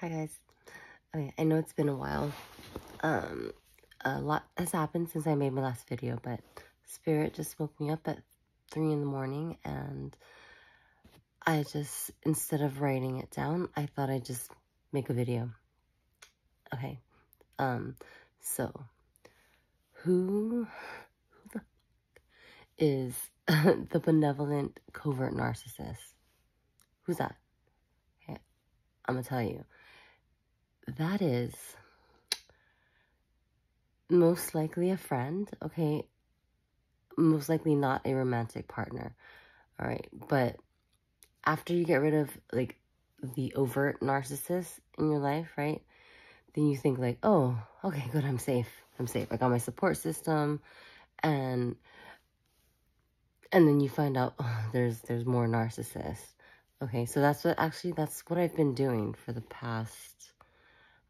Hi guys. Okay, I know it's been a while. Um, a lot has happened since I made my last video, but Spirit just woke me up at 3 in the morning and I just, instead of writing it down, I thought I'd just make a video. Okay, um, so, who, who the is the benevolent covert narcissist? Who's that? I'm gonna tell you that is most likely a friend, okay? Most likely not a romantic partner, all right? But after you get rid of like the overt narcissist in your life, right? Then you think like, oh, okay, good, I'm safe. I'm safe. I got my support system and and then you find out oh, there's there's more narcissists. Okay, so that's what actually that's what I've been doing for the past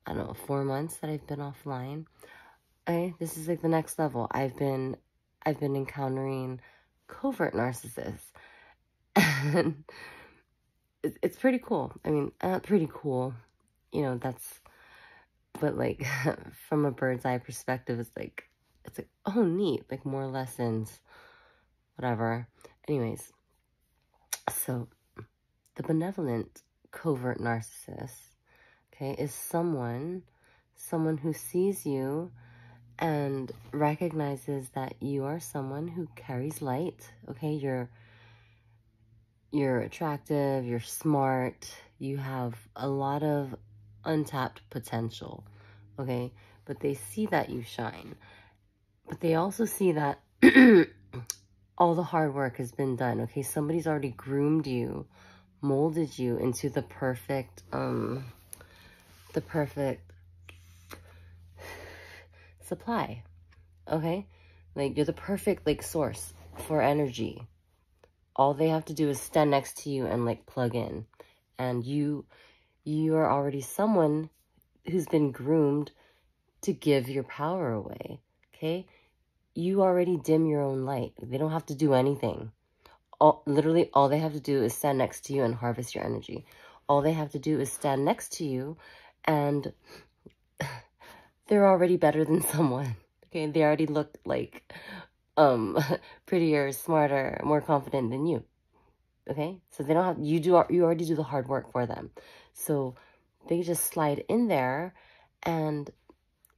I don't know, four months that I've been offline. Okay, this is like the next level. I've been, I've been encountering covert narcissists. And it's pretty cool. I mean, pretty cool. You know, that's, but like, from a bird's eye perspective, it's like, it's like, oh, neat. Like, more lessons, whatever. Anyways, so benevolent covert narcissist okay, is someone, someone who sees you and recognizes that you are someone who carries light, okay? You're you're attractive, you're smart, you have a lot of untapped potential, okay? But they see that you shine. But they also see that all the hard work has been done, okay? Somebody's already groomed you, molded you into the perfect um the perfect supply. Okay? Like, you're the perfect, like, source for energy. All they have to do is stand next to you and, like, plug in. And you, you are already someone who's been groomed to give your power away. Okay? You already dim your own light. They don't have to do anything. All, literally, all they have to do is stand next to you and harvest your energy. All they have to do is stand next to you and they're already better than someone. Okay, they already look like um prettier, smarter, more confident than you. Okay, so they don't have you do you already do the hard work for them, so they just slide in there, and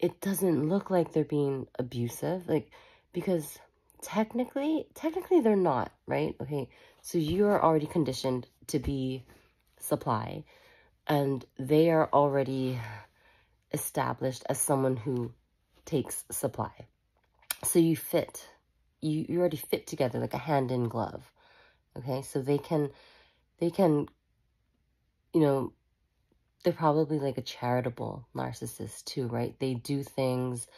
it doesn't look like they're being abusive, like because technically technically they're not right. Okay, so you are already conditioned to be supply and they are already established as someone who takes supply. So you fit, you, you already fit together like a hand in glove. Okay, so they can, they can, you know, they're probably like a charitable narcissist too, right? They do things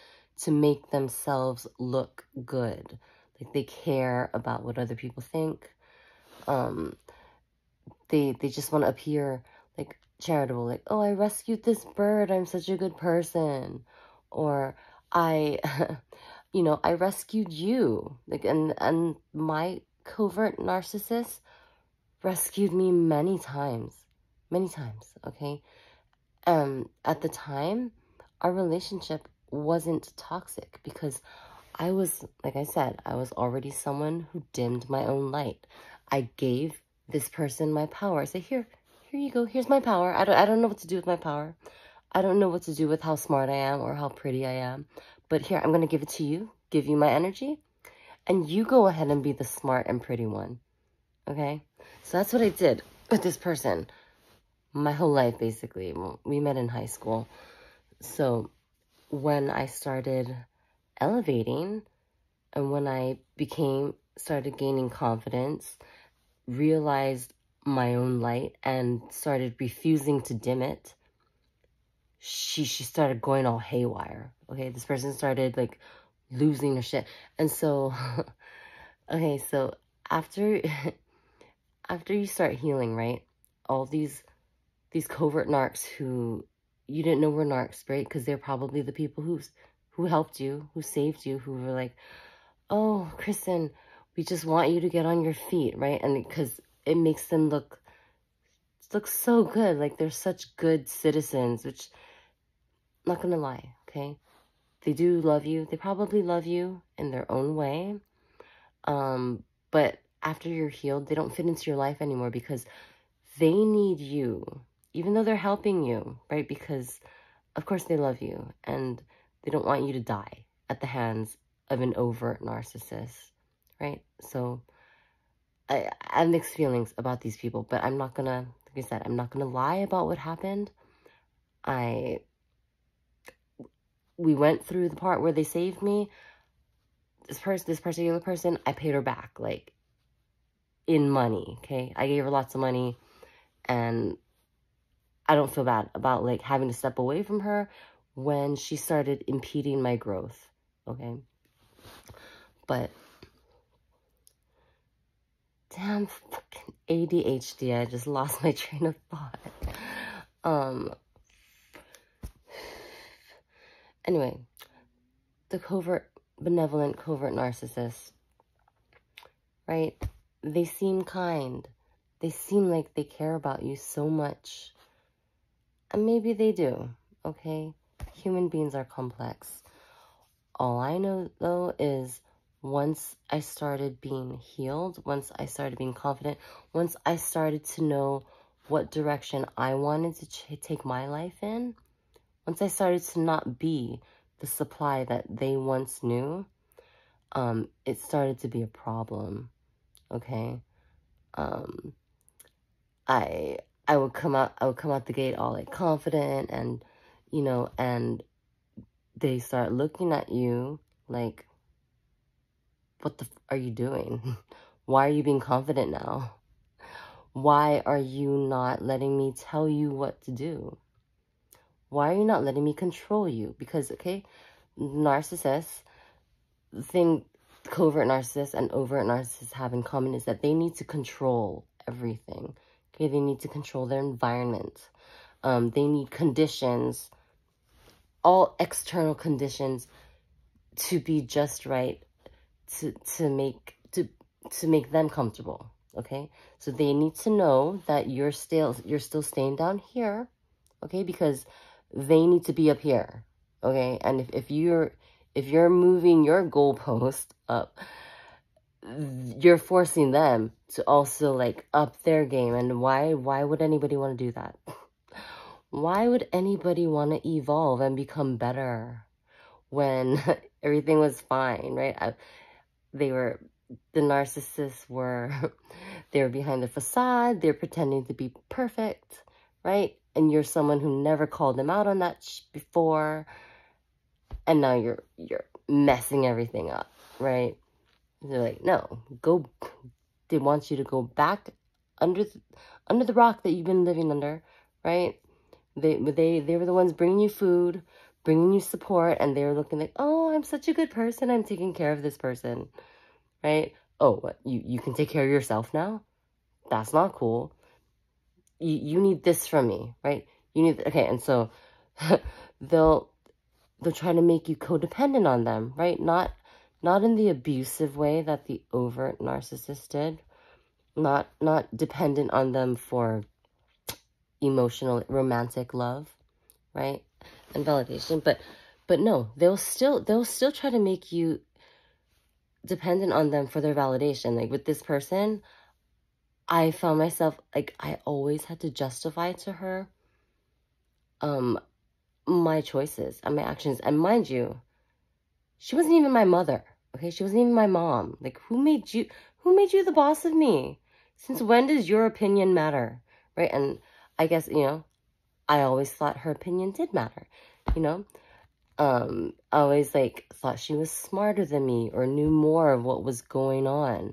to make themselves look good. Like they care about what other people think. Um, they, they just want to appear like charitable, like, oh, I rescued this bird, I'm such a good person. Or I, you know, I rescued you. Like, and, and my covert narcissist rescued me many times, many times, okay? Um, at the time, our relationship wasn't toxic because I was, like I said, I was already someone who dimmed my own light. I gave this person my power. I said, here, here you go. Here's my power. I don't, I don't know what to do with my power. I don't know what to do with how smart I am or how pretty I am. But here, I'm going to give it to you, give you my energy, and you go ahead and be the smart and pretty one. Okay? So that's what I did with this person. My whole life, basically. We met in high school. So when I started elevating and when I became, started gaining confidence, realized my own light and started refusing to dim it, she she started going all haywire. Okay, this person started like losing her shit. And so okay, so after after you start healing, right? All these these covert narcs who you didn't know were narcs, right? Because they're probably the people who's who helped you, who saved you, who were like, "Oh, Kristen, we just want you to get on your feet," right? And because it makes them look look so good. Like they're such good citizens, which not gonna lie, okay? They do love you. They probably love you in their own way. Um, but after you're healed, they don't fit into your life anymore because they need you, even though they're helping you, right? Because of course they love you and they don't want you to die at the hands of an overt narcissist, right? So I, I have mixed feelings about these people, but I'm not gonna, like I said, I'm not gonna lie about what happened. I, we went through the part where they saved me. This person, this particular person, I paid her back, like, in money, okay? I gave her lots of money, and I don't feel bad about, like, having to step away from her when she started impeding my growth, okay? But damn fucking ADHD. I just lost my train of thought. Um anyway, the covert benevolent covert narcissist, right? They seem kind. They seem like they care about you so much. And maybe they do, okay? Human beings are complex. All I know, though, is once I started being healed, once I started being confident, once I started to know what direction I wanted to take my life in, once I started to not be the supply that they once knew, um, it started to be a problem, okay? Um, I, I would come out, I would come out the gate all like confident and, you know, and they start looking at you like, what the are you doing? Why are you being confident now? Why are you not letting me tell you what to do? Why are you not letting me control you? Because, okay, narcissists, the thing covert narcissists and overt narcissists have in common is that they need to control everything. Okay, they need to control their environment. Um, they need conditions, all external conditions to be just right to to make to to make them comfortable okay? So they need to know that you're still you're still staying down here okay? Because they need to be up here okay? And if, if you're if you're moving your goalpost up you're forcing them to also like up their game. And why why would anybody want to do that why would anybody want to evolve and become better when everything was fine right? I, they were the narcissists were they were behind the facade they're pretending to be perfect right? And you're someone who never called them out on that before and now you're you're messing everything up right? They're like no go they want you to go back under under the rock that you've been living under right they they they were the ones bringing you food bringing you support and they were looking like, oh, I'm such a good person. I'm taking care of this person, right? Oh, what, you, you can take care of yourself now? That's not cool. You, you need this from me, right? You need, okay, and so they'll, they'll try to make you codependent on them, right? Not, not in the abusive way that the overt narcissist did. Not, not dependent on them for emotional, romantic love, right? and validation. But but no they'll still they'll still try to make you dependent on them for their validation. Like with this person i found myself like i always had to justify to her um my choices and my actions. And mind you she wasn't even my mother okay? She wasn't even my mom. Like who made you who made you the boss of me? Since when does your opinion matter right? And i guess you know I always thought her opinion did matter, you know? Um, I always, like, thought she was smarter than me or knew more of what was going on.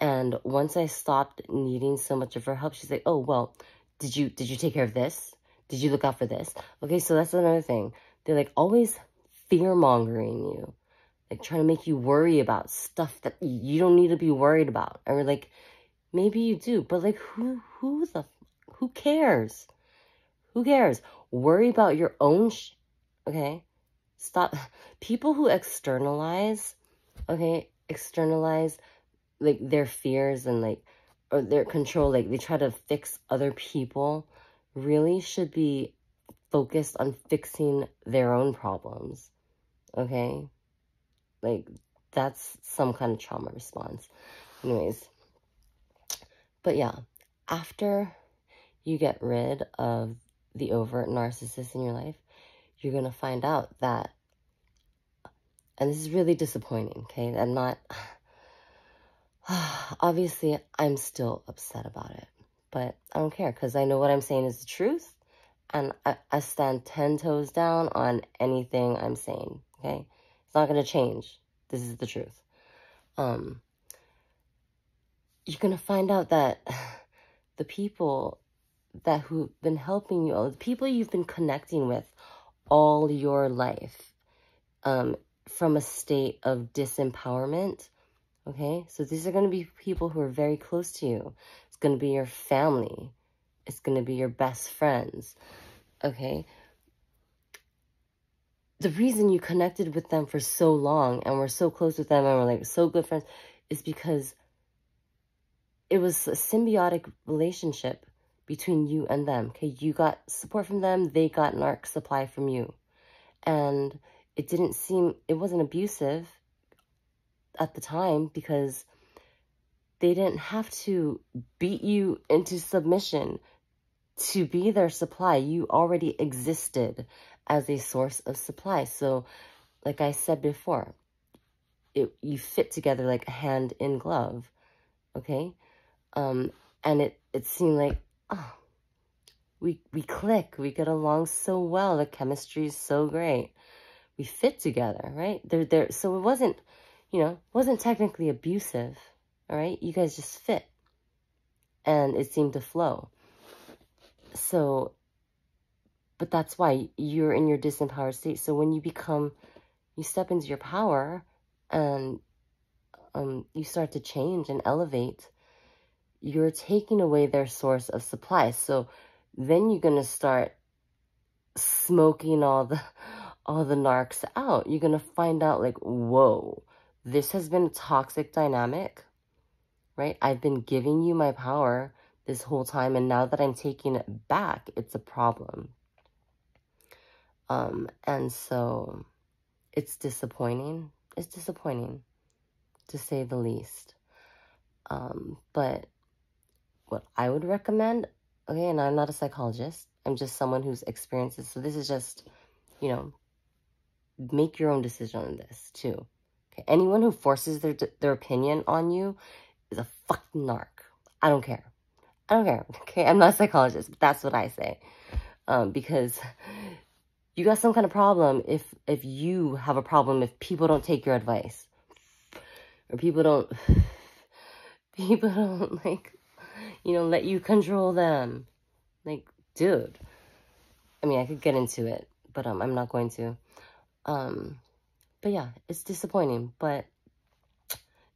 And once I stopped needing so much of her help, she's like, oh, well, did you, did you take care of this? Did you look out for this? Okay, so that's another thing. They're, like, always fear-mongering you. Like, trying to make you worry about stuff that you don't need to be worried about. Or, like, maybe you do, but, like, who, who the, cares? Who cares? Worry about your own okay? Stop. People who externalize, okay, externalize like their fears and like or their control, like they try to fix other people, really should be focused on fixing their own problems. Okay? Like, that's some kind of trauma response. Anyways. But yeah, after you get rid of the overt narcissist in your life, you're going to find out that, and this is really disappointing, okay? I'm not, obviously, I'm still upset about it, but I don't care because I know what I'm saying is the truth. And I, I stand 10 toes down on anything I'm saying, okay? It's not going to change. This is the truth. Um, you're going to find out that the people that who've been helping you, all the people you've been connecting with all your life um, from a state of disempowerment. Okay, so these are going to be people who are very close to you. It's going to be your family. It's going to be your best friends. Okay. The reason you connected with them for so long and were so close with them and were like so good friends is because it was a symbiotic relationship between you and them. Okay, you got support from them, they got narc supply from you. And it didn't seem, it wasn't abusive at the time because they didn't have to beat you into submission to be their supply. You already existed as a source of supply. So, like I said before, it, you fit together like a hand in glove, okay? Um, and it, it seemed like oh, we, we click, we get along so well, the chemistry is so great. We fit together, right? They're there, so it wasn't, you know, wasn't technically abusive, all right? You guys just fit, and it seemed to flow. So, but that's why you're in your disempowered state. So when you become, you step into your power, and um, you start to change and elevate, you're taking away their source of supply. So then you're going to start smoking all the all the narcs out. You're going to find out like, whoa, this has been a toxic dynamic, right? I've been giving you my power this whole time. And now that I'm taking it back, it's a problem. Um, and so it's disappointing. It's disappointing to say the least. Um, but what I would recommend, okay, and I'm not a psychologist, I'm just someone who's experienced this. So this is just, you know, make your own decision on this too. Okay, anyone who forces their their opinion on you is a fucking narc. I don't care. I don't care. Okay, I'm not a psychologist, but that's what I say. Um, because you got some kind of problem if if you have a problem if people don't take your advice or people don't people don't like you know, let you control them. Like, dude. I mean, I could get into it, but um, I'm not going to. Um, but yeah, it's disappointing. But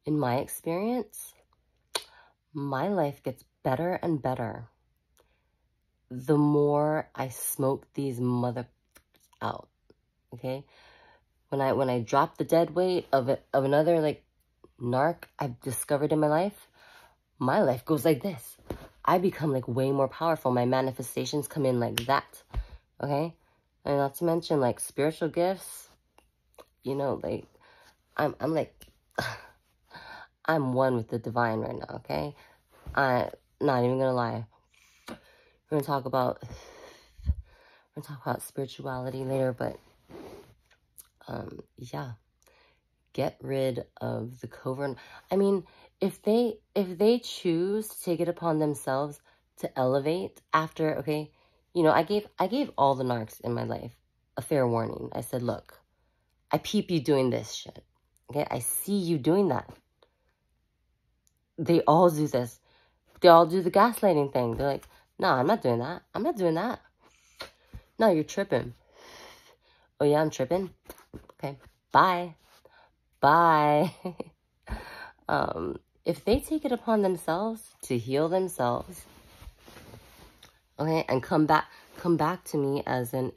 in my experience, my life gets better and better the more I smoke these mother out. Okay? When I when I drop the dead weight of it of another like narc I've discovered in my life, my life goes like this. I become like way more powerful. My manifestations come in like that. Okay? And not to mention like spiritual gifts. You know, like I'm I'm like I'm one with the divine right now, okay? I not even gonna lie. We're gonna talk about we're gonna talk about spirituality later, but um yeah. Get rid of the covert. I mean, if they if they choose to take it upon themselves to elevate after okay you know i gave i gave all the narcs in my life a fair warning. I said look i peep you doing this shit okay? I see you doing that. They all do this. They all do the gaslighting thing. They're like no i'm not doing that. I'm not doing that. No you're tripping. Oh yeah i'm tripping. Okay bye bye um, if they take it upon themselves to heal themselves, okay, and come back, come back to me as an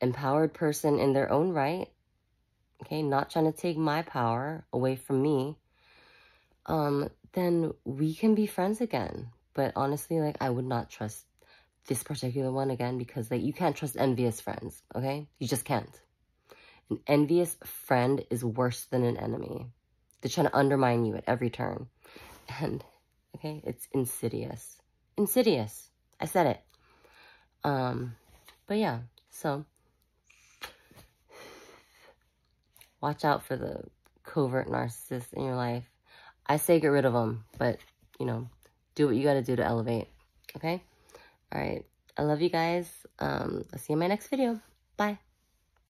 empowered person in their own right, okay, not trying to take my power away from me, um, then we can be friends again. But honestly, like, I would not trust this particular one again because, like, you can't trust envious friends, okay? You just can't. An envious friend is worse than an enemy. They're trying to undermine you at every turn. And, okay, it's insidious. Insidious. I said it. Um, but yeah, so watch out for the covert narcissist in your life. I say get rid of them, but, you know, do what you got to do to elevate. Okay? All right. I love you guys. Um, I'll see you in my next video. Bye.